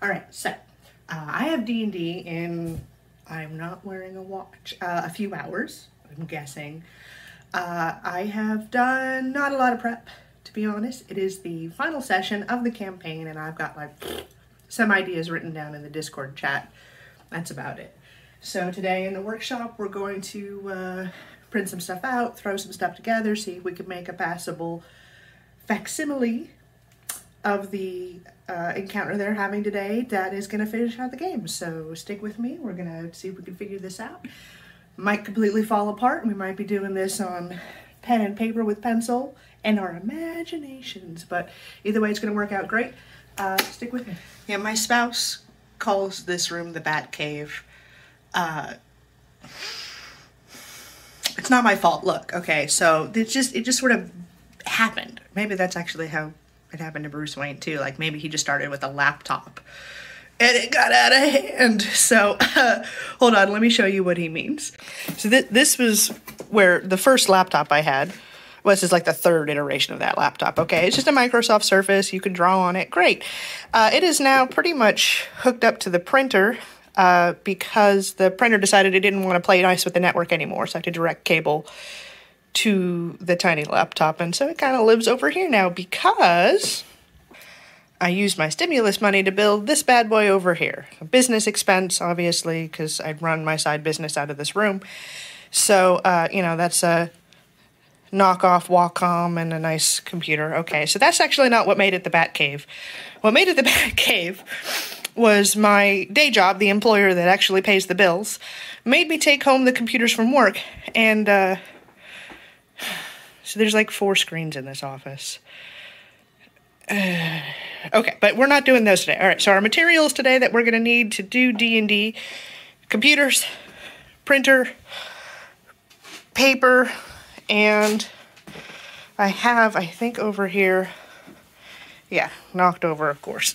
All right, so uh, I have D and D in. I'm not wearing a watch. Uh, a few hours, I'm guessing. Uh, I have done not a lot of prep, to be honest. It is the final session of the campaign, and I've got like some ideas written down in the Discord chat. That's about it. So today in the workshop, we're going to uh, print some stuff out, throw some stuff together, see if we can make a passable facsimile of the uh, encounter they're having today that is going to finish out the game. So stick with me. We're going to see if we can figure this out. Might completely fall apart. We might be doing this on pen and paper with pencil and our imaginations. But either way, it's going to work out great. Uh, stick with me. Yeah, my spouse calls this room the Bat Cave. Uh, it's not my fault. Look, okay, so it just it just sort of happened. Maybe that's actually how it happened to Bruce Wayne too. Like maybe he just started with a laptop and it got out of hand. So uh, hold on, let me show you what he means. So th- this was where the first laptop I had was is like the third iteration of that laptop. Okay, it's just a Microsoft Surface. You can draw on it. Great. Uh, it is now pretty much hooked up to the printer. Uh, because the printer decided it didn't want to play nice with the network anymore, so I had to direct cable to the tiny laptop. And so it kind of lives over here now because I used my stimulus money to build this bad boy over here. A business expense, obviously, because I'd run my side business out of this room. So, uh, you know, that's a knockoff Wacom and a nice computer. Okay, so that's actually not what made it the Bat Cave. What made it the Bat Cave was my day job, the employer that actually pays the bills, made me take home the computers from work. And uh, so there's like four screens in this office. Uh, okay, but we're not doing those today. All right, so our materials today that we're going to need to do D&D, computers, printer, paper, and I have, I think over here, yeah, knocked over, of course.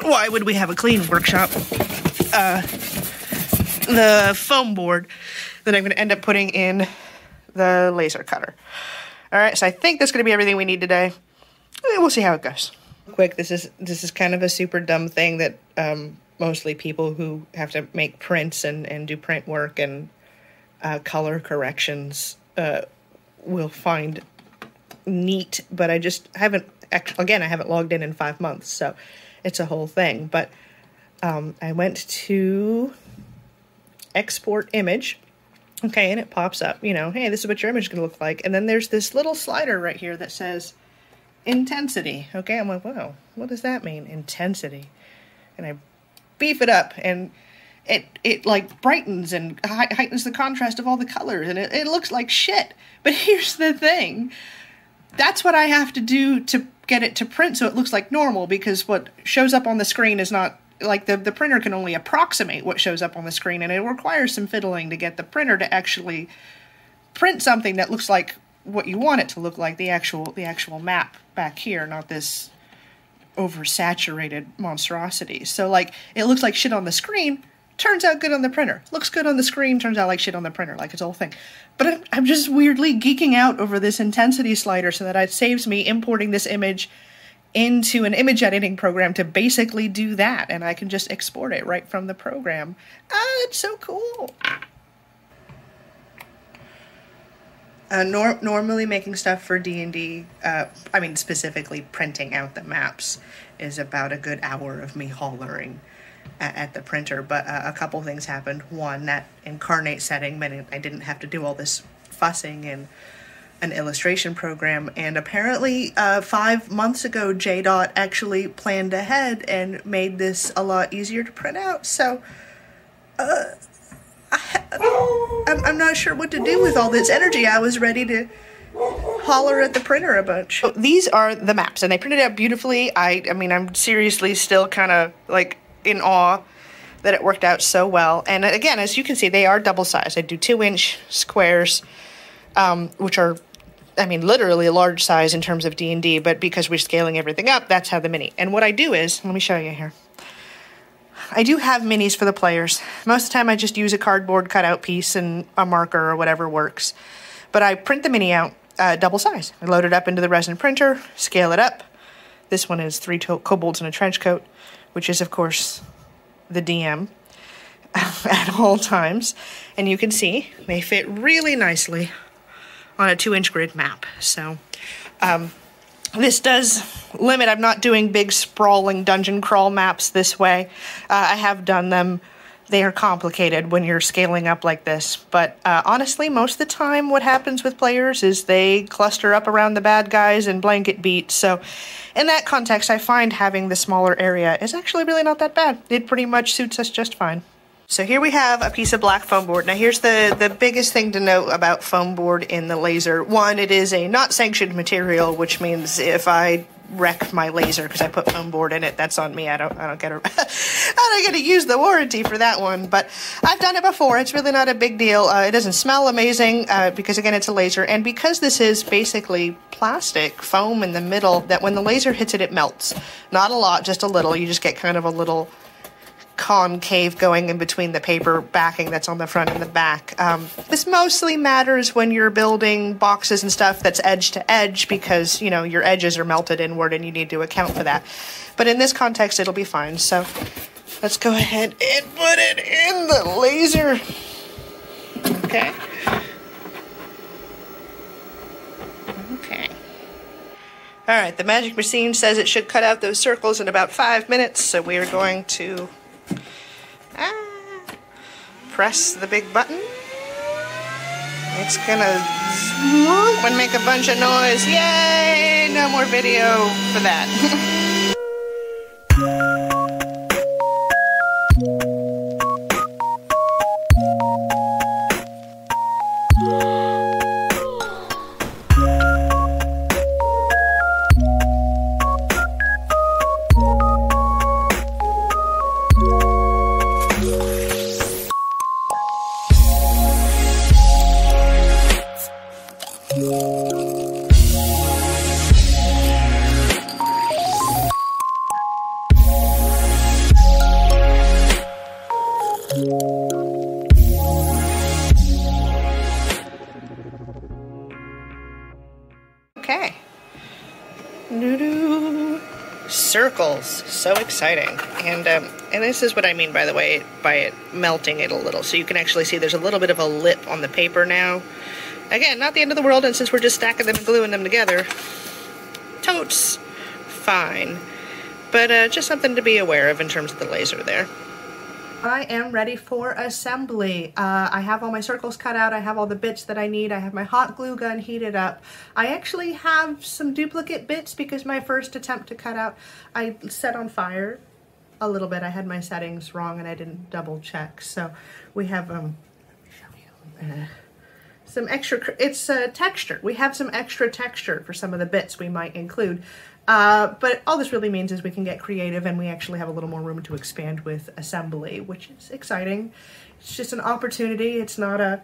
Why would we have a clean workshop? Uh, the foam board that I'm going to end up putting in the laser cutter. All right, so I think that's going to be everything we need today. We'll see how it goes. Quick, this is this is kind of a super dumb thing that um, mostly people who have to make prints and, and do print work and uh, color corrections uh, will find neat, but I just haven't again I haven't logged in in five months, so it's a whole thing. But um, I went to export image. Okay, and it pops up, you know, hey, this is what your image is going to look like. And then there's this little slider right here that says intensity. Okay, I'm like, wow, what does that mean? Intensity. And I beef it up and it it like brightens and heightens the contrast of all the colors and it, it looks like shit. But here's the thing. That's what I have to do to get it to print so it looks like normal because what shows up on the screen is not like the, the printer can only approximate what shows up on the screen and it requires some fiddling to get the printer to actually print something that looks like what you want it to look like the actual the actual map back here not this oversaturated monstrosity. So like it looks like shit on the screen turns out good on the printer. Looks good on the screen turns out like shit on the printer like it's whole thing. But I'm, I'm just weirdly geeking out over this intensity slider so that it saves me importing this image into an image editing program to basically do that and I can just export it right from the program. Ah, it's so cool. Uh, nor- normally making stuff for D&D, uh, I mean specifically printing out the maps is about a good hour of me hollering at, at the printer, but uh, a couple things happened. One, that Inkarnate setting meant I didn't have to do all this fussing and an illustration program, and apparently, uh, five months ago, Jaydot actually planned ahead and made this a lot easier to print out. So, uh, I, I'm, I'm not sure what to do with all this energy. I was ready to holler at the printer a bunch. So these are the maps, and they printed out beautifully. I, I mean, I'm seriously still kind of like in awe that it worked out so well. And again, as you can see, they are double sized. I do two inch squares um, which are I mean, literally a large size in terms of D&D, but because we're scaling everything up, that's how the mini. And what I do is, let me show you here. I do have minis for the players. Most of the time I just use a cardboard cutout piece and a marker or whatever works. But I print the mini out uh, double size. I load it up into the resin printer, scale it up. This one is three kobolds in a trench coat. which is, of course, the DM at all times. And you can see they fit really nicely on a two inch grid map. So, um, this does limit, I'm not doing big sprawling dungeon crawl maps this way. Uh, I have done them. They are complicated when you're scaling up like this, but uh, honestly, most of the time, what happens with players is they cluster up around the bad guys and blanket beat. So, in that context, I find having the smaller area is actually really not that bad. It pretty much suits us just fine. So here we have a piece of black foam board. Now here's the, the biggest thing to note about foam board in the laser. One, it is a not sanctioned material, which means if I wreck my laser because I put foam board in it, that's on me. I don't I don't get a I don't get to use the warranty for that one. But I've done it before. It's really not a big deal. Uh, it doesn't smell amazing uh, because again it's a laser, and because this is basically plastic foam in the middle, that when the laser hits it, it melts. Not a lot, just a little. You just get kind of a little concave going in between the paper backing that's on the front and the back. Um, this mostly matters when you're building boxes and stuff that's edge to edge because, you know, your edges are melted inward and you need to account for that. But in this context, it'll be fine. So let's go ahead and put it in the laser. Okay. Okay. All right, the magic machine says it should cut out those circles in about five minutes, so we are going to Ah. Press the big button. It's gonna zoom and make a bunch of noise. Yay! No more video for that. Doo-doo. Circles, so exciting, and um, and this is what I mean by the way by it melting it a little, so you can actually see there's a little bit of a lip on the paper now. Again, not the end of the world, and since we're just stacking them and gluing them together, totes fine, but uh, just something to be aware of in terms of the laser there. I am ready for assembly. Uh, I have all my circles cut out. I have all the bits that I need. I have my hot glue gun heated up. I actually have some duplicate bits because my first attempt to cut out, I set on fire a little bit. I had my settings wrong and I didn't double check. So we have, um, some extra, it's uh, texture. We have some extra texture for some of the bits we might include. Uh, but all this really means is we can get creative and we actually have a little more room to expand with assembly, which is exciting. It's just an opportunity. It's not a,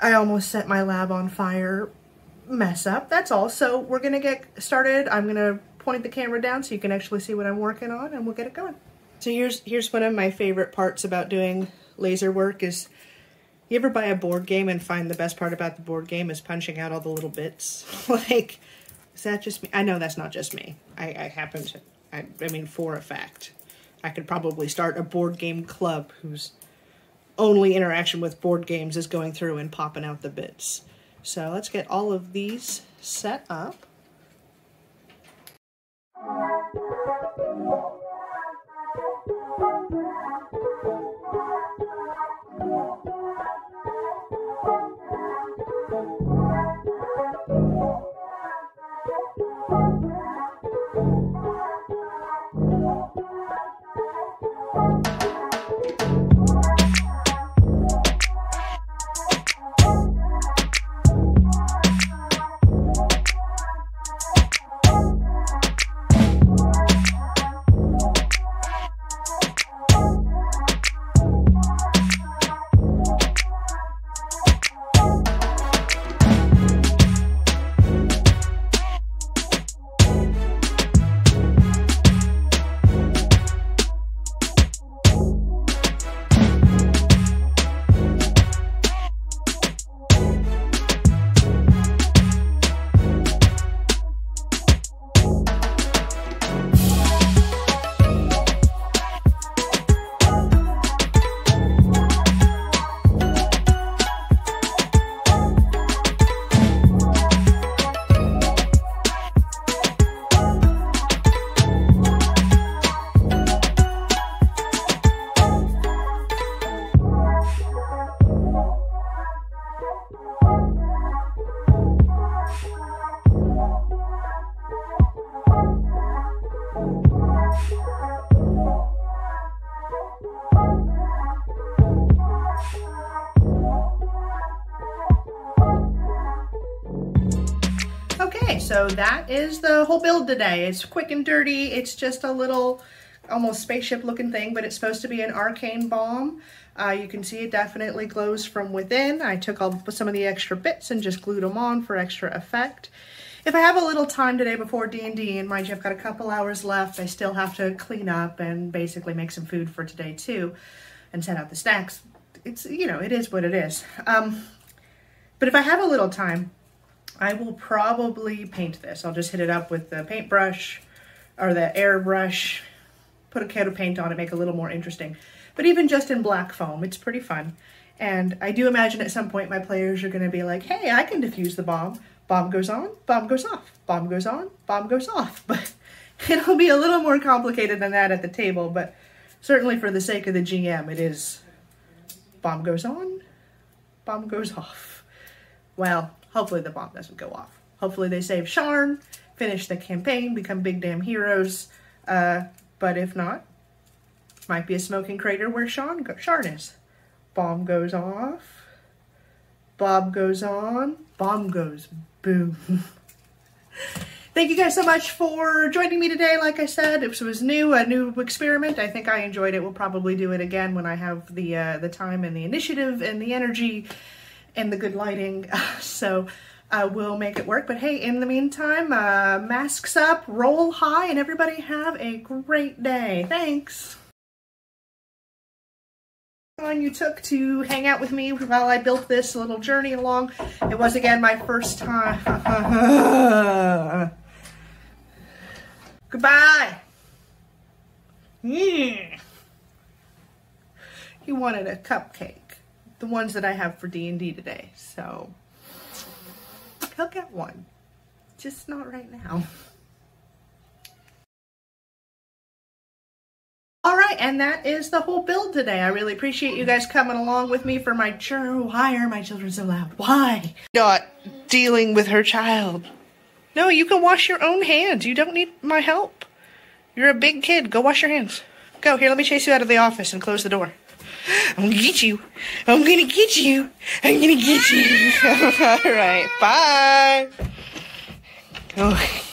I almost set my lab on fire mess up. That's all. So we're going to get started. I'm going to point the camera down so you can actually see what I'm working on and we'll get it going. So here's, here's one of my favorite parts about doing laser work is you ever buy a board game and find the best part about the board game is punching out all the little bits? like, is that just me? I know that's not just me. I, I happen to, I, I mean, for a fact. I could probably start a board game club whose only interaction with board games is going through and popping out the bits. So let's get all of these set up. Is the whole build today. It's quick and dirty. It's just a little almost spaceship looking thing, but it's supposed to be an arcane bomb. Uh, you can see it definitely glows from within. I took all, some of the extra bits and just glued them on for extra effect. If I have a little time today before D&D, and mind you, I've got a couple hours left, I still have to clean up and basically make some food for today too, and set out the snacks. It's, you know, it is what it is. Um, but if I have a little time, I will probably paint this. I'll just hit it up with the paintbrush or the airbrush, put a coat of paint on it, make it a little more interesting. But even just in black foam, it's pretty fun. And I do imagine at some point my players are going to be like, hey, I can defuse the bomb. Bomb goes on, bomb goes off. Bomb goes on, bomb goes off. But it'll be a little more complicated than that at the table. But certainly for the sake of the GM, it is bomb goes on, bomb goes off. Well, hopefully the bomb doesn't go off. Hopefully they save Sharn, finish the campaign, become big damn heroes. Uh, but if not, might be a smoking crater where Sean go Sharn is. Bomb goes off. Bob goes on. Bomb goes boom. Thank you guys so much for joining me today. Like I said, it was new, a new experiment. I think I enjoyed it. We'll probably do it again when I have the uh, the time and the initiative and the energy and the good lighting. so uh, we'll make it work. But hey, in the meantime, uh, masks up, roll high, and everybody have a great day. Thanks On you took to hang out with me while I built this little journey along. It was again my first time. Goodbye. Mm. You wanted a cupcake. The ones that I have for D&D today. So, he'll get one. Just not right now. All right, and that is the whole build today. I really appreciate you guys coming along with me for my journey. Why are my children so loud? Why? Not dealing with her child. No, you can wash your own hands. You don't need my help. You're a big kid. Go wash your hands. Go, here, let me chase you out of the office and close the door. I'm gonna get you. I'm gonna get you. I'm gonna get you. All right, bye. Oh.